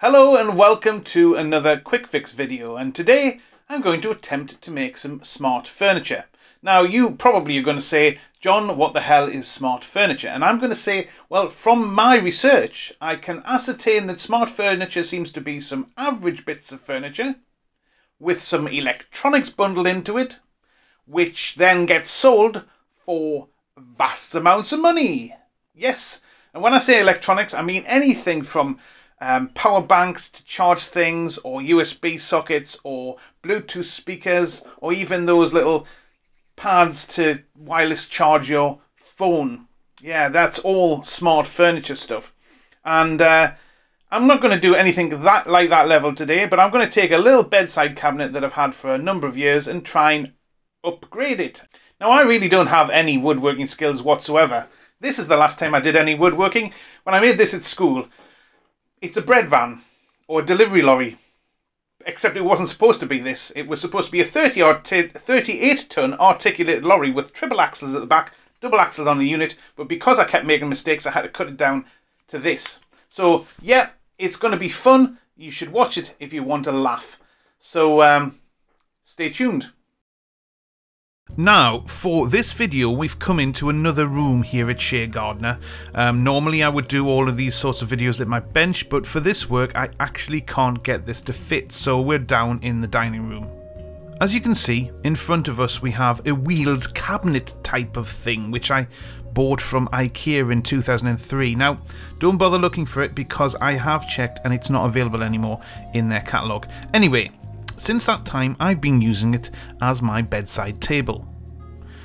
Hello and welcome to another quick fix video and today I'm going to attempt to make some smart furniture. Now you probably are going to say, John, what the hell is smart furniture? And I'm going to say, well, from my research, I can ascertain that smart furniture seems to be some average bits of furniture with some electronics bundled into it, which then gets sold for vast amounts of money. Yes, and when I say electronics, I mean anything from um, power banks to charge things, or USB sockets, or Bluetooth speakers, or even those little pads to wireless charge your phone. Yeah, that's all smart furniture stuff. And uh, I'm not going to do anything that like that level today, but I'm going to take a little bedside cabinet that I've had for a number of years and try and upgrade it. Now, I really don't have any woodworking skills whatsoever. This is the last time I did any woodworking. When I made this at school, it's a bread van or a delivery lorry. Except it wasn't supposed to be this. It was supposed to be a 30 or 38 ton articulated lorry with triple axles at the back, double axles on the unit. But because I kept making mistakes, I had to cut it down to this. So yeah, it's going to be fun. You should watch it if you want to laugh. So um, stay tuned. Now, for this video, we've come into another room here at Chez Gardner. Um, normally, I would do all of these sorts of videos at my bench, but for this work, I actually can't get this to fit, so we're down in the dining room. As you can see, in front of us we have a wheeled cabinet type of thing, which I bought from IKEA in 2003. Now, don't bother looking for it because I have checked and it's not available anymore in their catalogue. Anyway, since that time, I've been using it as my bedside table.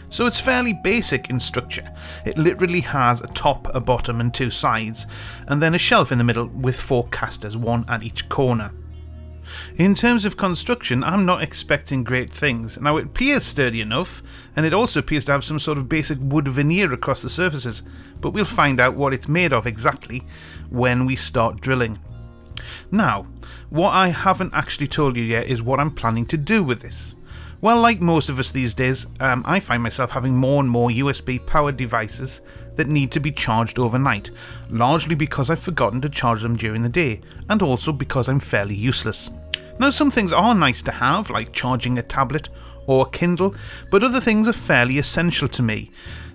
So it's fairly basic in structure. It literally has a top, a bottom and two sides, and then a shelf in the middle with four casters, one at each corner. In terms of construction, I'm not expecting great things. Now it appears sturdy enough, and it also appears to have some sort of basic wood veneer across the surfaces, but we'll find out what it's made of exactly when we start drilling. Now, what I haven't actually told you yet is what I'm planning to do with this. Well, like most of us these days, um, I find myself having more and more USB powered devices that need to be charged overnight, largely because I've forgotten to charge them during the day, and also because I'm fairly useless. Now, some things are nice to have, like charging a tablet or a Kindle, but other things are fairly essential to me.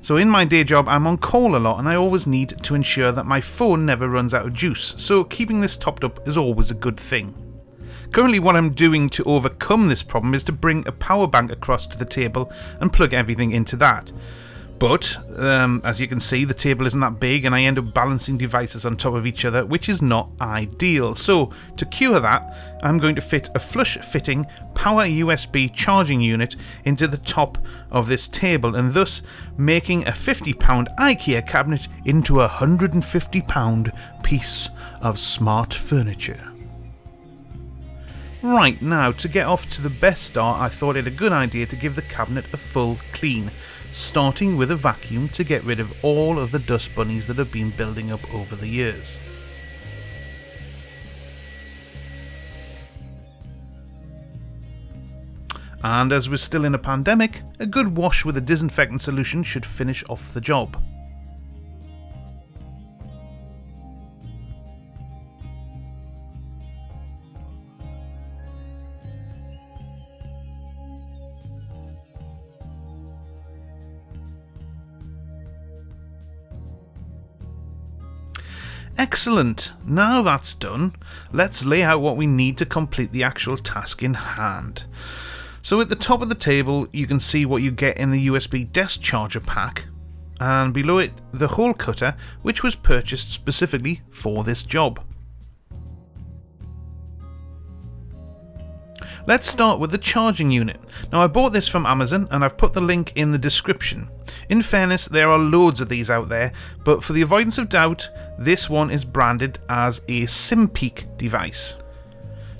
So in my day job I'm on call a lot and I always need to ensure that my phone never runs out of juice, so keeping this topped up is always a good thing. Currently what I'm doing to overcome this problem is to bring a power bank across to the table and plug everything into that. But, um, as you can see, the table isn't that big and I end up balancing devices on top of each other, which is not ideal. So, to cure that, I'm going to fit a flush-fitting power USB charging unit into the top of this table and thus making a £50 IKEA cabinet into a £150 piece of smart furniture. Right, now to get off to the best start I thought it a good idea to give the cabinet a full clean starting with a vacuum to get rid of all of the dust bunnies that have been building up over the years. And as we're still in a pandemic, a good wash with a disinfectant solution should finish off the job. Excellent! Now that's done, let's lay out what we need to complete the actual task in hand. So at the top of the table you can see what you get in the USB desk charger pack and below it the hole cutter which was purchased specifically for this job. Let's start with the charging unit. Now I bought this from Amazon and I've put the link in the description. In fairness, there are loads of these out there, but for the avoidance of doubt, this one is branded as a SimPeak device.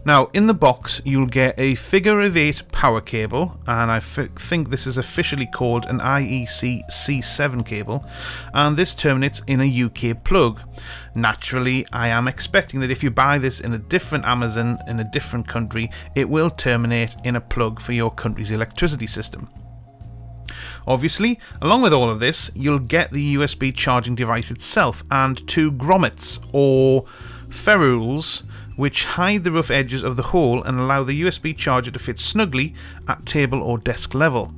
Now, in the box, you'll get a figure of 8 power cable, and I think this is officially called an IEC C7 cable, and this terminates in a UK plug. Naturally, I am expecting that if you buy this in a different Amazon in a different country, it will terminate in a plug for your country's electricity system. Obviously, along with all of this, you'll get the USB charging device itself and two grommets, or ferrules, which hide the rough edges of the hole and allow the USB charger to fit snugly at table or desk level.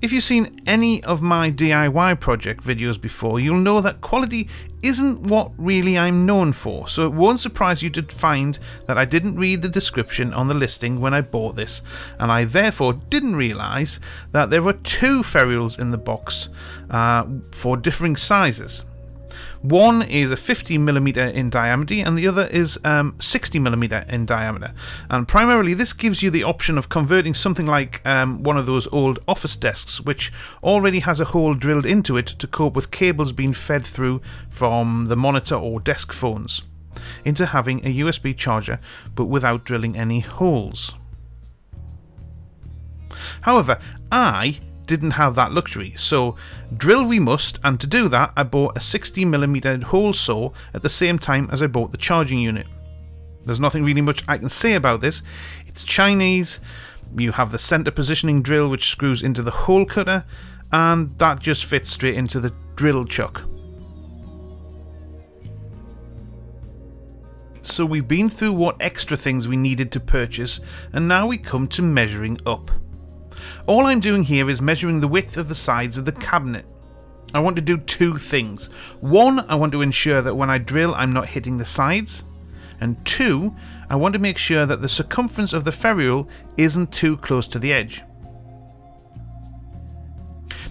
If you've seen any of my DIY project videos before, you'll know that quality isn't what really I'm known for, so it won't surprise you to find that I didn't read the description on the listing when I bought this, and I therefore didn't realise that there were two ferrules in the box uh, for differing sizes. One is a 50mm in diameter and the other is um, 60mm in diameter. And primarily this gives you the option of converting something like um, one of those old office desks which already has a hole drilled into it to cope with cables being fed through from the monitor or desk phones into having a USB charger but without drilling any holes. However, I didn't have that luxury, so drill we must, and to do that I bought a 60mm hole saw at the same time as I bought the charging unit. There's nothing really much I can say about this, it's Chinese, you have the centre positioning drill which screws into the hole cutter, and that just fits straight into the drill chuck. So we've been through what extra things we needed to purchase, and now we come to measuring up. All I'm doing here is measuring the width of the sides of the cabinet. I want to do two things. One, I want to ensure that when I drill I'm not hitting the sides. And two, I want to make sure that the circumference of the ferrule isn't too close to the edge.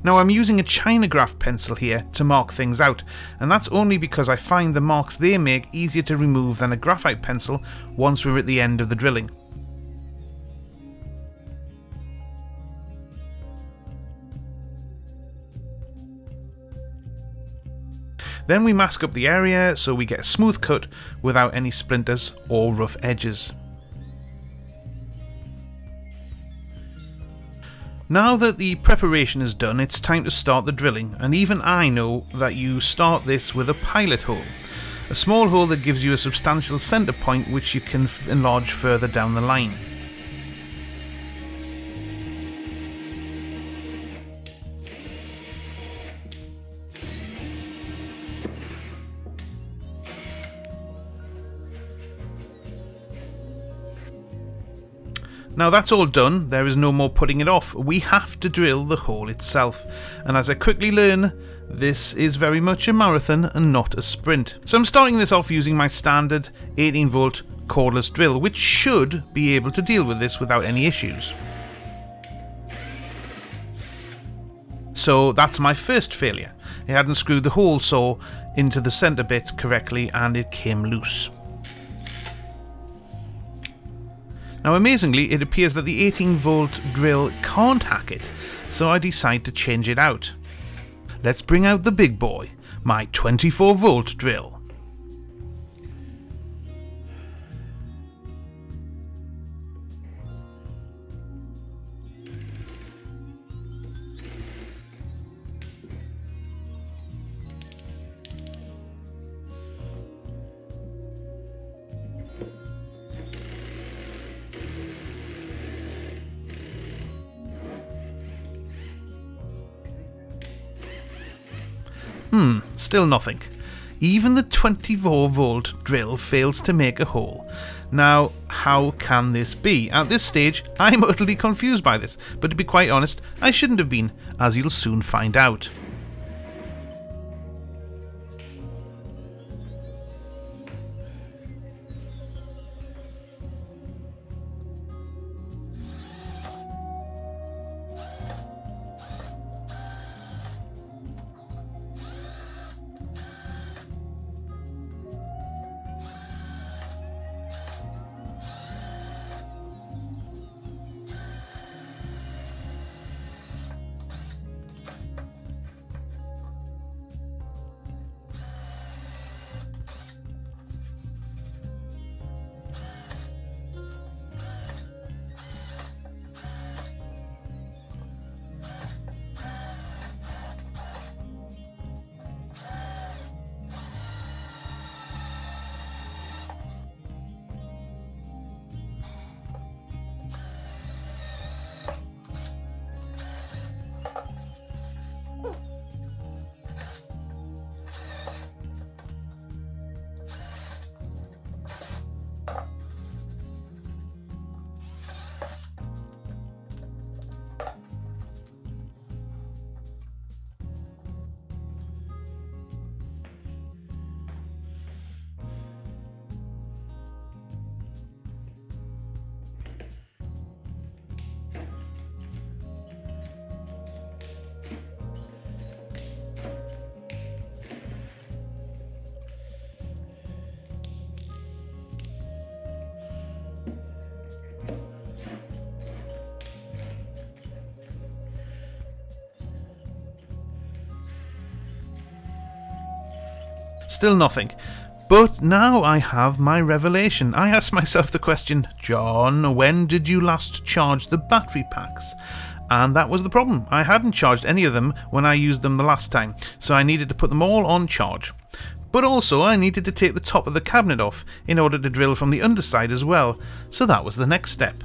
Now I'm using a Chinagraph pencil here to mark things out, and that's only because I find the marks they make easier to remove than a graphite pencil once we're at the end of the drilling. Then we mask up the area so we get a smooth cut without any splinters or rough edges. Now that the preparation is done, it's time to start the drilling, and even I know that you start this with a pilot hole. A small hole that gives you a substantial centre point which you can enlarge further down the line. Now that's all done, there is no more putting it off. We have to drill the hole itself. And as I quickly learn, this is very much a marathon and not a sprint. So I'm starting this off using my standard 18 volt cordless drill, which should be able to deal with this without any issues. So that's my first failure. It hadn't screwed the hole saw into the centre bit correctly and it came loose. Now amazingly, it appears that the 18 volt drill can't hack it, so I decide to change it out. Let's bring out the big boy, my 24 volt drill. Hmm, still nothing. Even the 24 volt drill fails to make a hole. Now, how can this be? At this stage, I'm utterly confused by this, but to be quite honest, I shouldn't have been, as you'll soon find out. Still nothing. But now I have my revelation. I asked myself the question, John, when did you last charge the battery packs? And that was the problem. I hadn't charged any of them when I used them the last time, so I needed to put them all on charge. But also I needed to take the top of the cabinet off in order to drill from the underside as well, so that was the next step.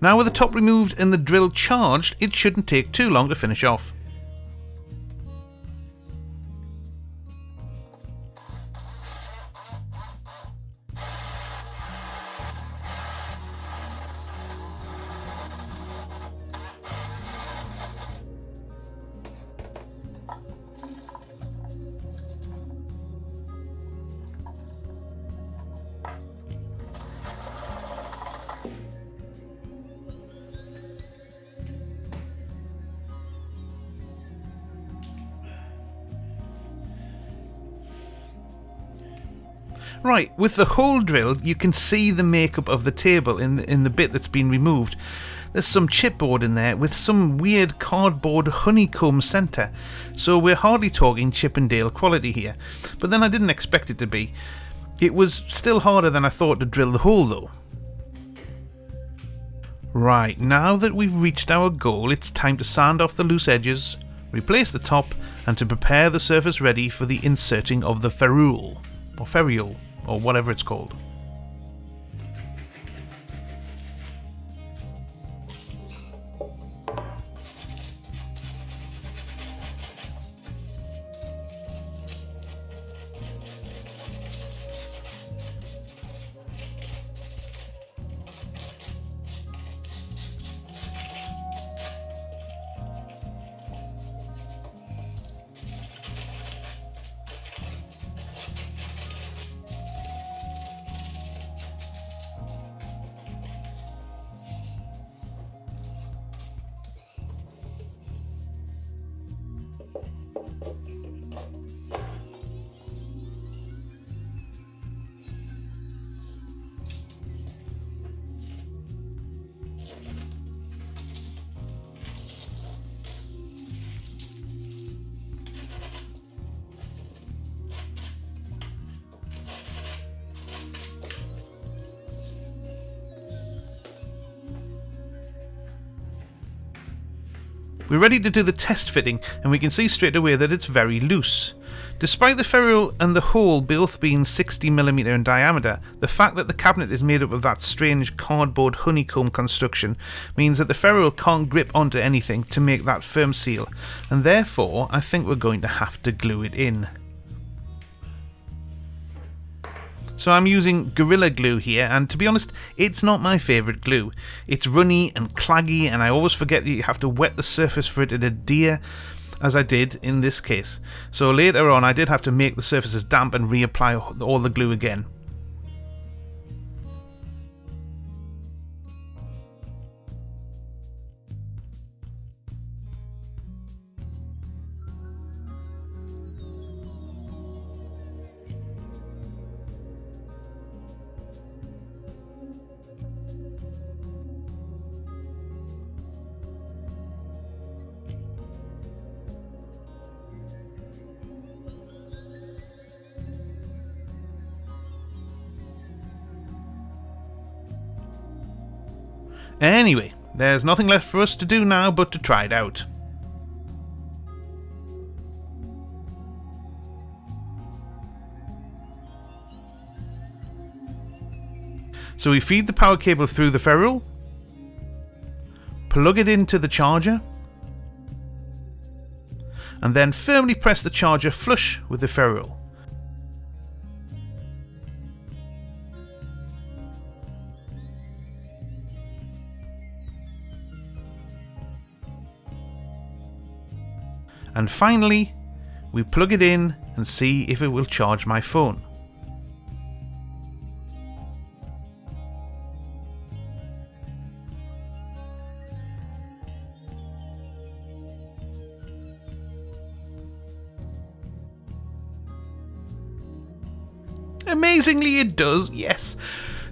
Now with the top removed and the drill charged, it shouldn't take too long to finish off. Right, with the hole drill, you can see the makeup of the table in the, in the bit that's been removed. There's some chipboard in there with some weird cardboard honeycomb centre, so we're hardly talking Chippendale quality here. But then I didn't expect it to be. It was still harder than I thought to drill the hole though. Right, now that we've reached our goal, it's time to sand off the loose edges, replace the top, and to prepare the surface ready for the inserting of the ferrule, or ferrule or whatever it's called. We're ready to do the test fitting and we can see straight away that it's very loose. Despite the ferrule and the hole both being 60mm in diameter, the fact that the cabinet is made up of that strange cardboard honeycomb construction means that the ferrule can't grip onto anything to make that firm seal, and therefore I think we're going to have to glue it in. So I'm using Gorilla Glue here, and to be honest, it's not my favourite glue. It's runny and claggy, and I always forget that you have to wet the surface for it to adhere, as I did in this case. So later on, I did have to make the surfaces damp and reapply all the glue again. Anyway, there's nothing left for us to do now but to try it out. So we feed the power cable through the ferrule, plug it into the charger, and then firmly press the charger flush with the ferrule. And finally, we plug it in and see if it will charge my phone. Amazingly, it does, yes.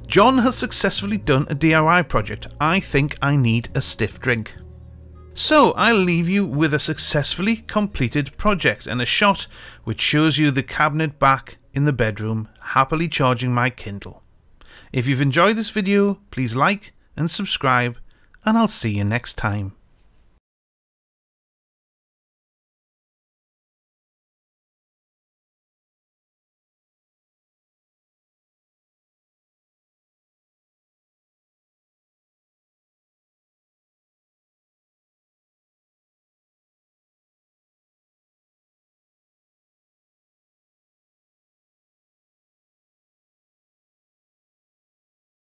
John has successfully done a DIY project. I think I need a stiff drink. So I'll leave you with a successfully completed project and a shot which shows you the cabinet back in the bedroom happily charging my Kindle. If you've enjoyed this video, please like and subscribe and I'll see you next time.